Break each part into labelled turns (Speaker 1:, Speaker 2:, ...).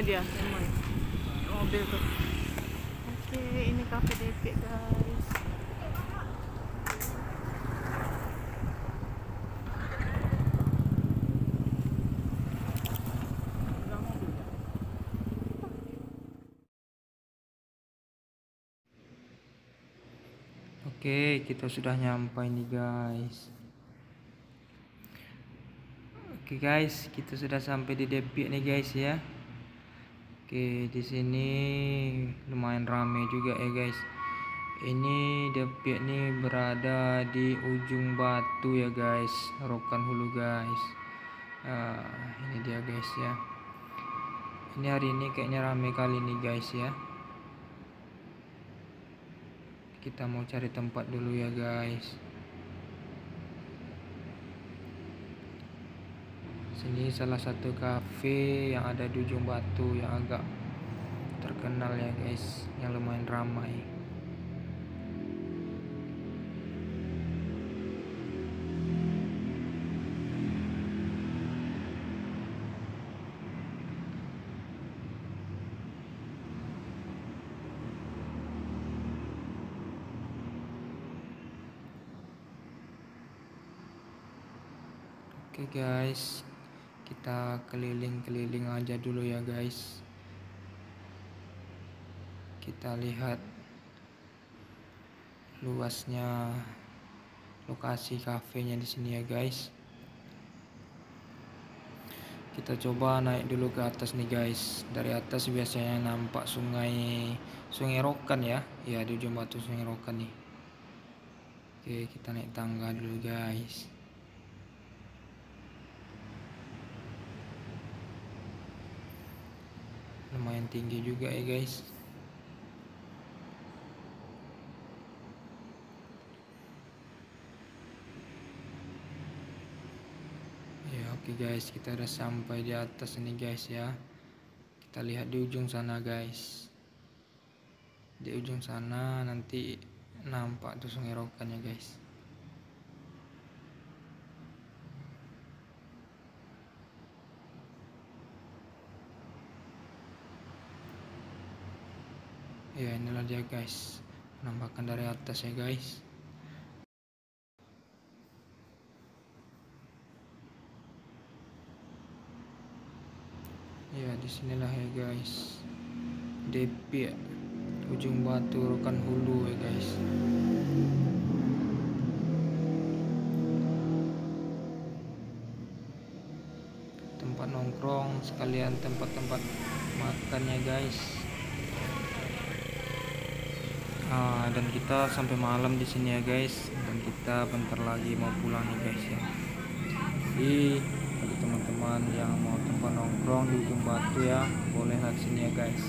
Speaker 1: dia? Emang mobil tuh. Oke ini cafe DP guys.
Speaker 2: Oke, kita sudah nyampe nih guys. Oke guys, kita sudah sampai di Depik nih guys ya. Oke, di sini lumayan ramai juga ya guys. Ini Depik nih berada di ujung batu ya guys, Rokan Hulu guys. Ah, ini dia guys ya. Ini hari ini kayaknya ramai kali nih guys ya. kita mau cari tempat dulu ya guys sini salah satu cafe yang ada di ujung batu yang agak terkenal ya guys. Yang lumayan ramai. Oke guys, kita keliling-keliling aja dulu ya guys. Kita lihat luasnya lokasi kafenya di sini ya guys. Kita coba naik dulu ke atas nih guys. Dari atas biasanya nampak sungai Sungai Rokan ya. Ya di ujung batu Sungai Rokan nih. Oke, kita naik tangga dulu guys. Lumayan tinggi juga ya guys. Ya oke okay guys. Kita udah sampai di atas ini guys ya. Kita lihat di ujung sana guys. Di ujung sana nanti nampak tuh sungai rokan ya guys ya inilah dia guys. Penampakan dari atas ya guys. Ya di sinilah ya guys. DP ya. ujung batu rokan hulu ya guys. Tempat nongkrong sekalian tempat-tempat makannya guys Nah, dan kita sampai malam di sini ya guys. Dan kita bentar lagi mau pulang nih guys ya. Jadi bagi teman-teman yang mau tempat nongkrong di ujung batu ya boleh lihat sini ya guys.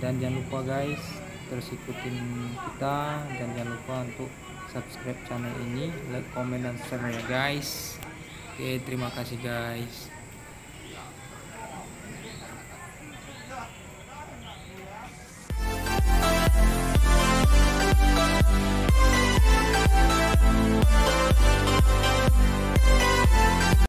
Speaker 2: Dan jangan lupa guys terus ikutin kita. Dan jangan lupa untuk subscribe channel ini like comment dan share ya guys. Oke terima kasih guys